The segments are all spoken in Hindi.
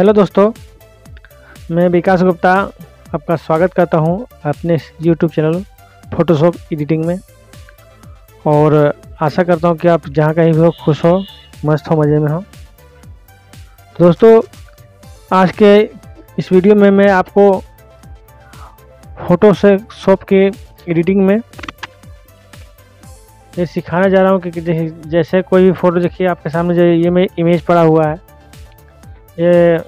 हेलो दोस्तों, मैं विकास गुप्ता आपका स्वागत करता हूँ अपने यूट्यूब चैनल फ़ोटोशॉप एडिटिंग में। और आशा करता हूँ कि आप जहाँ कहीं भी हो, खुश हो, मस्त हो, मज़े में हो। दोस्तों, आज के इस वीडियो में मैं आपको फ़ोटो से शॉप के एडिटिंग में ये सिखाने जा रहा हूँ कि जैसे कोई भी फ़ोटो देखिए, आपके सामने जो ये मैं इमेज पड़ा हुआ है। ये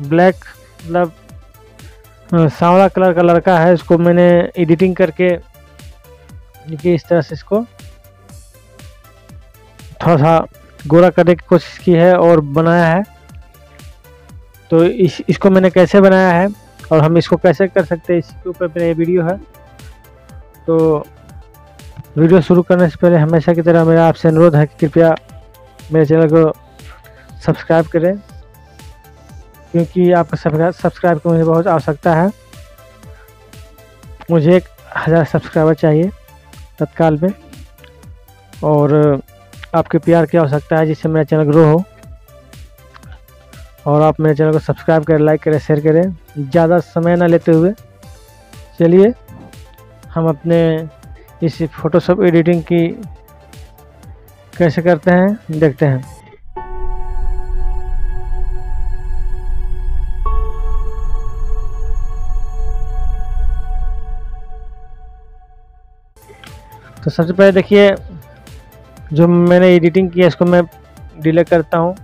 ब्लैक मतलब सांवला कलर का लड़का है, इसको मैंने एडिटिंग करके देखिए इस तरह से इसको थोड़ा सा गोरा करने की कोशिश की है और बनाया है। तो इस, इसको मैंने कैसे बनाया है और हम इसको कैसे कर सकते हैं, इसके ऊपर मेरा ये वीडियो है। तो वीडियो शुरू करने से पहले हमेशा की तरह मेरा आपसे अनुरोध है कि कृपया मेरे चैनल को सब्सक्राइब करें। क्योंकि आपका सब्सक्राइब की मुझे बहुत आवश्यकता है। मुझे एक हज़ार सब्सक्राइबर चाहिए तत्काल में। और आपके प्यार की आवश्यकता है जिससे मेरा चैनल ग्रो हो। और आप मेरे चैनल को सब्सक्राइब करें, लाइक करें, शेयर करें। ज़्यादा समय ना लेते हुए चलिए, हम अपने इस फ़ोटोशॉप एडिटिंग की कैसे करते हैं, देखते हैं। तो सबसे पहले देखिए, जो मैंने एडिटिंग किया, इसको मैं डिलीट करता हूँ।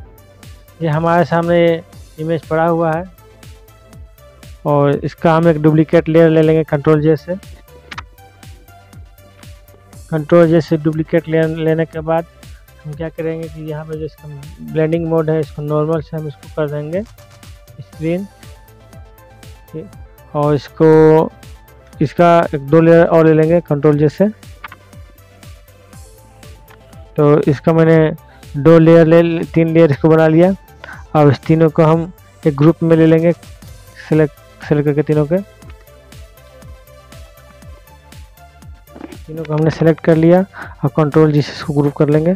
ये हमारे सामने इमेज पड़ा हुआ है। और इसका हम एक डुप्लीकेट लेयर ले लेंगे कंट्रोल जे से। कंट्रोल जे से डुप्लीकेट लेयर लेने के बाद हम क्या करेंगे कि यहाँ पे जो इसका ब्लेंडिंग मोड है, इसको नॉर्मल से हम इसको कर देंगे स्क्रीन और इसको, इसका एक दो लेयर और ले लेंगे कंट्रोल जे से। तो इसका मैंने दो लेयर ले, तीन लेयर इसको बना लिया। अब इस तीनों को हम एक ग्रुप में ले लेंगे सेलेक्ट सेलेक्ट करके तीनों के। तीनों को हमने सेलेक्ट कर लिया और कंट्रोल जिस इसको ग्रुप कर लेंगे।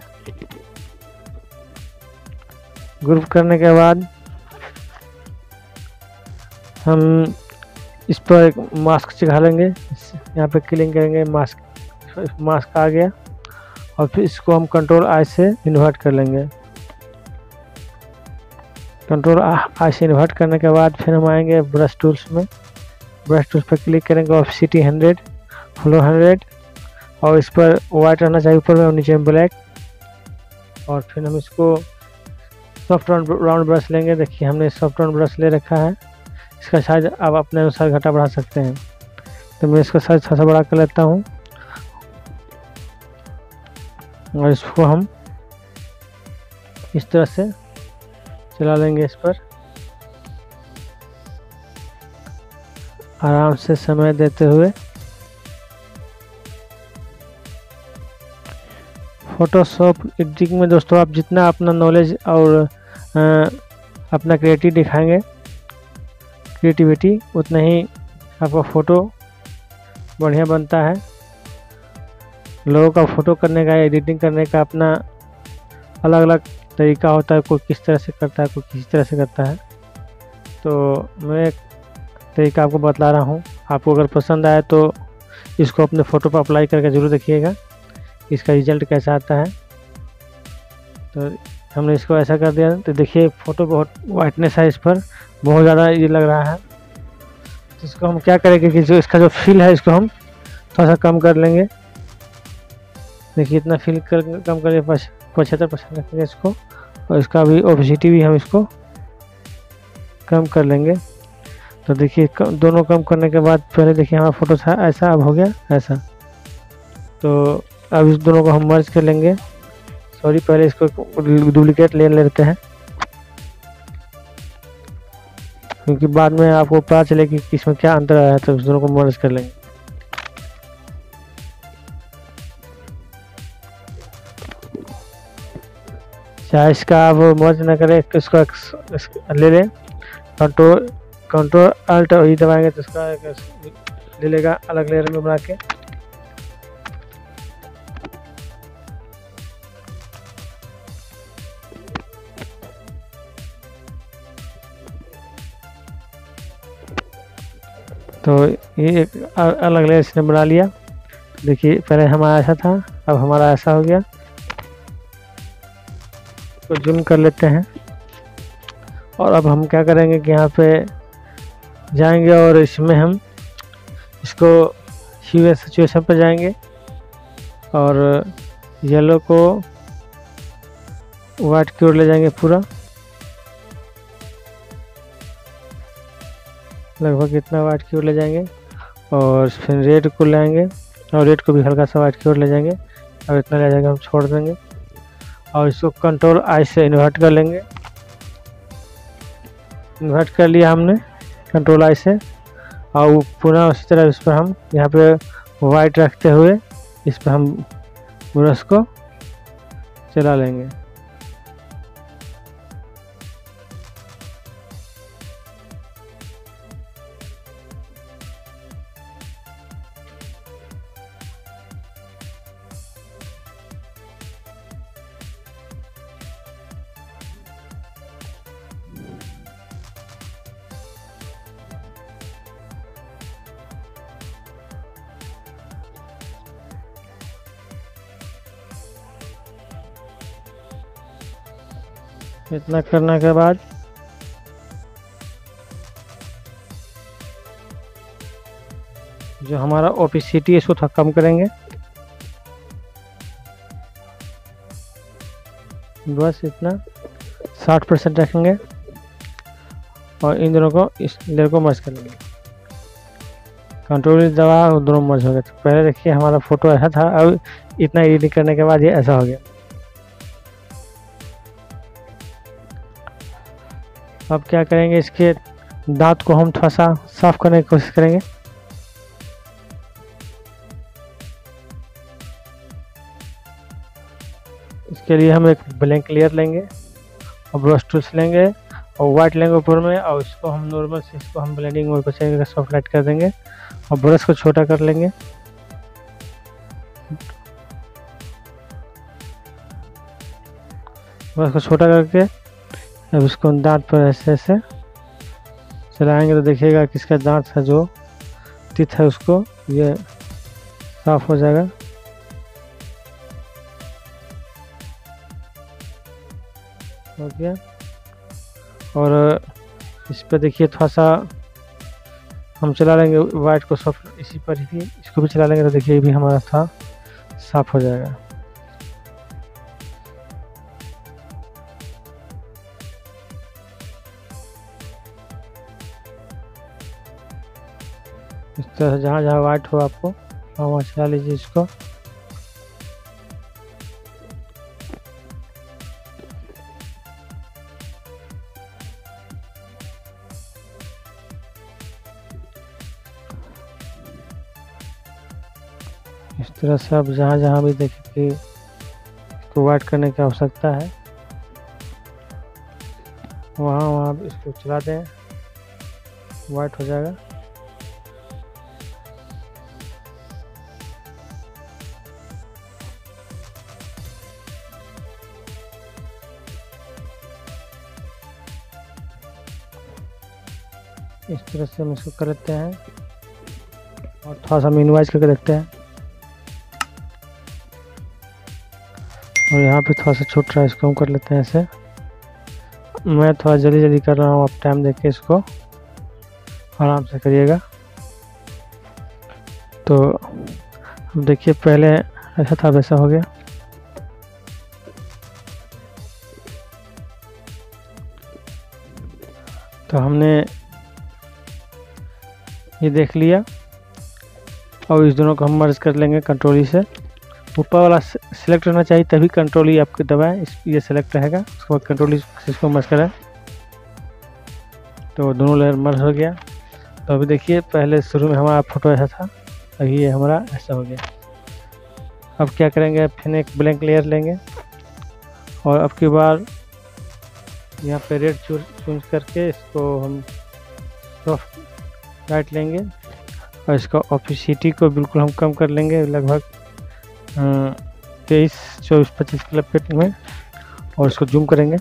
ग्रुप करने के बाद हम इस पर एक मास्क चिढ़ा लेंगे। यहाँ पे क्लिक करेंगे मास्क मास्क आ गया। और फिर इसको हम कंट्रोल आई से इन्वर्ट कर लेंगे। कंट्रोल आई से इन्वर्ट करने के बाद फिर हम आएँगे ब्रश टूल्स में। ब्रश टूल्स पर क्लिक करेंगे opacity hundred flow hundred और इस पर वाइट रहना चाहिए। ऊपर में और नीचे में ब्लैक और फिर हम इसको सॉफ्ट राउंड ब्रश लेंगे। देखिए, हमने सॉफ्ट राउंड ब्रश ले रखा है। इसका साइज़ आप अपने अनुसार घटा बढ़ा सकते हैं। तो मैं इसका साइज़ थोड़ा सा बड़ा कर लेता हूँ। और इसको हम इस तरह से चला लेंगे इस पर। आराम से समय देते हुए। फोटोशॉप एडिटिंग में दोस्तों आप जितना अपना नॉलेज और आ, अपना क्रिएटिव दिखाएँगे क्रिएटिविटी उतना ही आपका फ़ोटो बढ़िया बनता है। लोगों का फ़ोटो करने का, एडिटिंग करने का अपना अलग अलग तरीका होता है, कोई किस तरह से करता है, कोई किस तरह से करता है। तो मैं तरीका आपको बतला रहा हूँ। आपको अगर पसंद आए तो इसको अपने फ़ोटो पर अप्लाई करके ज़रूर देखिएगा। इसका रिज़ल्ट कैसा आता है। तो हमने इसको ऐसा कर दिया। तो देखिए, फ़ोटो बहुत वाइटनेस है इस पर। बहुत ज़्यादा ये लग रहा है। तो इसको हम क्या करेंगे कि जो इसका जो फील है, इसको हम थोड़ा सा कम कर लेंगे। देखिए, इतना फिल कर, कम करिए पचहत्तर परसेंट रखेंगे इसको, और इसका भी ओबिसिटी भी हम इसको कम कर लेंगे। तो देखिए दोनों कम करने के बाद पहले देखिए, हमारा फ़ोटो था ऐसा, अब हो गया ऐसा। तो अब इस दोनों को हम मर्ज कर लेंगे। सॉरी पहले इसको डुप्लीकेट ले लेते हैं। क्योंकि बाद में आपको पता चले कि इसमें क्या अंतर आया तो उस दोनों को मर्ज कर लेंगे। चाहे इसका आप मौज ना करें इसको ले लें। कंट्रोल कंट्रोल अल्ट ही दबाएँगे तो इसका ले लेगा अलग लेयर में बना के। तो ये एक अलग लेयर इसने बना लिया। देखिए, पहले हमारा ऐसा था, अब हमारा ऐसा हो गया। तो जूम कर लेते हैं। और अब हम क्या करेंगे कि यहाँ पे जाएँगे और इसमें हम इसको ह्यू सिचुएशन पर जाएँगे। और येलो को वाइट की ओर ले जाएँगे पूरा। लगभग इतना वाइट की ओर ले जाएँगे। और फिर रेड को लाएँगे और रेड को भी हल्का सा वाइट की ओर ले जाएँगे। और इतना ले जाएँगे, हम छोड़ देंगे। और इसको कंट्रोल आई से इन्वर्ट कर लेंगे। इन्वर्ट कर लिया हमने कंट्रोल आई से। और पुनः उसी तरह इस पर हम यहाँ पे वाइट रखते हुए इस पर हम ब्रश को चला लेंगे। इतना करने के बाद जो हमारा ओपिसिटी है इसको थोड़ा कम करेंगे। बस इतना, साठ परसेंट रखेंगे और इन दोनों को, इस लेयर को मर्ज कर लेंगे। कंट्रोल दबा दोनों मर्ज हो गए। पहले देखिए हमारा फ़ोटो ऐसा था, अब इतना एडिटिंग करने के बाद ये ऐसा हो गया। अब क्या करेंगे? इसके दांत को हम थोड़ा सा साफ़ करने की कोशिश करेंगे। इसके लिए हम एक ब्लैंक लेयर लेंगे और ब्रश टूल्स लेंगे और वाइट लेंगे ऊपर में और इसको हम नॉर्मल से इसको हम ब्लेंडिंग मोड पर सॉफ्ट लाइट कर देंगे और ब्रश को छोटा कर लेंगे। ब्रश को छोटा करके अब इसको दांत पर ऐसे ऐसे चलाएँगे तो देखिएगा कि इसका दांत है जो तिथ है उसको, ये साफ़ हो जाएगा। हो गया। और इस पर देखिए थोड़ा सा हम चला लेंगे, वाइट को सॉफ्ट इसी पर ही, इसको भी चला लेंगे तो देखिए भी हमारा था, साफ़ हो जाएगा। इस तरह से जहाँ जहाँ वाइट हो आपको, वहाँ वहाँ चला लीजिए इसको। इस तरह से आप जहाँ जहाँ भी देखें कि इसको वाइट करने की आवश्यकता है। वहाँ वहाँ इसको चला दें। वाइट हो जाएगा। इस तरह से हम इसको कर लेते हैं। और थोड़ा सा मिनिमाइज करके देखते हैं। और यहाँ पे थोड़ा सा छोट रहा है इसको हम कर लेते हैं ऐसे। मैं थोड़ा जल्दी जल्दी कर रहा हूँ, आप टाइम देख के इसको। आराम से करिएगा। तो अब देखिए, पहले ऐसा था, वैसा हो गया। तो हमने ये देख लिया। और इस दोनों को हम मर्ज कर लेंगे कंट्रोल से। ऊपर वाला सिलेक्ट होना चाहिए, तभी कंट्रोल ही आपके दबाएँ, इस, ये सिलेक्ट रहेगा। उसके बाद कंट्रोल इसको मर्ज करें। तो दोनों लेयर मर्ज हो गया। तो अभी देखिए, पहले शुरू में हमारा फ़ोटो ऐसा था, अभी ये हमारा ऐसा हो गया। अब क्या करेंगे, फिर एक ब्लैंक लेयर लेंगे। और अब की बार यहाँ पे रेड चूज़ करके इसको हम सॉफ्ट लाइट लेंगे और इसका ऑफिसिटी को बिल्कुल हम कम कर लेंगे लगभग तेईस, चौबीस, पच्चीस क्लब फिट में और इसको जूम करेंगे।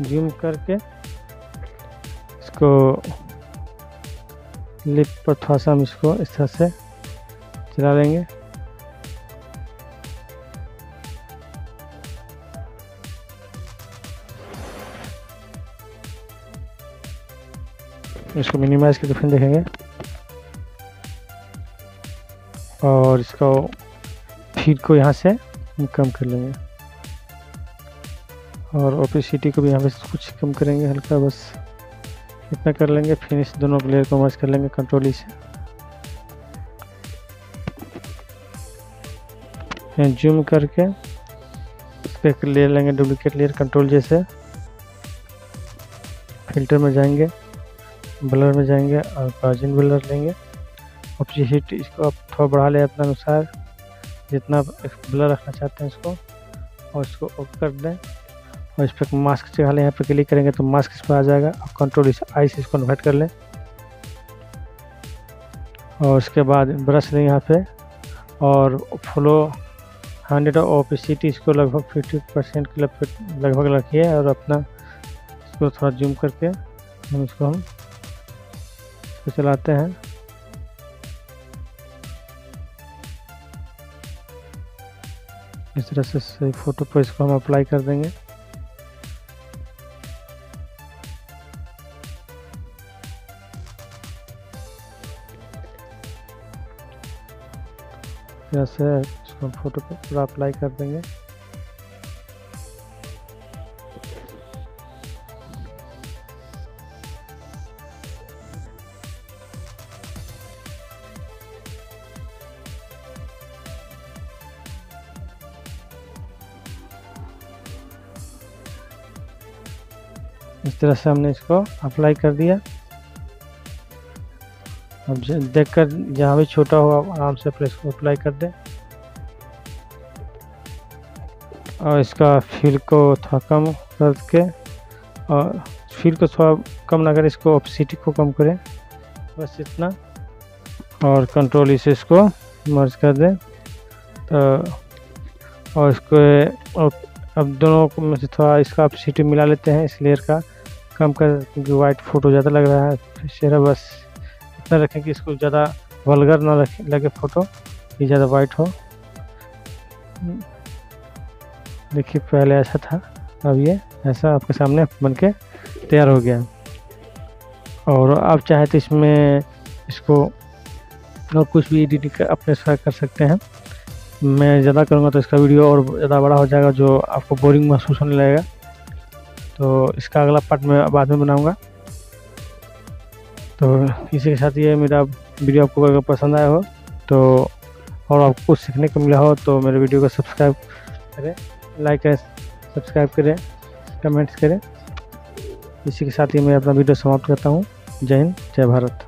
जूम करके इसको लिप पर थोड़ा सा हम इसको इस तरह से चला लेंगे। इसको मिनिमाइज करके फिर देखेंगे। और इसको फ़ीड को यहाँ से कम कर लेंगे। और ओपेसिटी को भी यहाँ पे कुछ कम करेंगे, हल्का बस इतना कर लेंगे फिनिश दोनों प्लेयर को मर्ज कर लेंगे कंट्रोल ही से। जूम करके इस पर ले लेंगे डुप्लीकेट लेयर कंट्रोल जैसे। फ़िल्टर में जाएँगे। ब्लर में जाएँगे और गार्जिन ब्लर लेंगे। और फिर हीट इसको आप थोड़ा बढ़ा लें अपने अनुसार, जितना ब्लर रखना चाहते हैं इसको, और इसको ऑफ़ कर दें। और इस पर मास्क चढ़ा लें, यहाँ पर क्लिक करेंगे तो मास्क इस पर आ जाएगा। और कंट्रोल इस आई से इसको इन्वर्ट कर लें। और उसके बाद ब्रश लें यहाँ पे, और फ्लो हंड्रेड ओपेसिटी इसको लगभग फिफ्टी परसेंट के लगभग रखिए, और अपना इसको थोड़ा जूम करके हम इसको हम इसको चलाते हैं। इस तरह से सही फ़ोटो पर इसको हम अप्लाई कर देंगे। जैसे इसको फ़ोटो पर पूरा अप्लाई कर देंगे। तरह से हमने इसको अप्लाई कर दिया। अब देख कर जहाँ भी छोटा हो आराम से अपने इसको अप्लाई कर दें। और इसका फील को थोड़ा कम करके, और फील को थोड़ा कम ना करें, इसको ऑपसिटी को कम करें। बस इतना। और कंट्रोल इसे, इसको मर्ज कर दें। तो और इसको, अब दोनों में से थोड़ा इसका ऑपसिटी मिला लेते हैं इस लेयर का। कम कर, क्योंकि वाइट फ़ोटो ज़्यादा लग रहा है चेहरा बस इतना रखें कि इसको ज़्यादा वलगर ना लगे फ़ोटो कि ज़्यादा वाइट हो। देखिए, पहले ऐसा था, अब ये ऐसा आपके सामने बन के तैयार हो गया। और आप चाहें तो इसमें इसको और कुछ भी एडिटिंग अपने साथ कर सकते हैं। मैं ज़्यादा करूँगा तो इसका वीडियो और ज़्यादा बड़ा हो जाएगा, जो आपको बोरिंग महसूस होने लगेगा। तो इसका अगला पार्ट मैं बाद में बनाऊँगा। तो इसी के साथ ये मेरा वीडियो आपको अगर पसंद आया हो तो और आपको कुछ सीखने को मिला हो तो मेरे वीडियो को सब्सक्राइब करें लाइक करें सब्सक्राइब करें कमेंट्स करें। इसी के साथ ही मैं अपना वीडियो समाप्त करता हूँ। जय हिंद, जय भारत।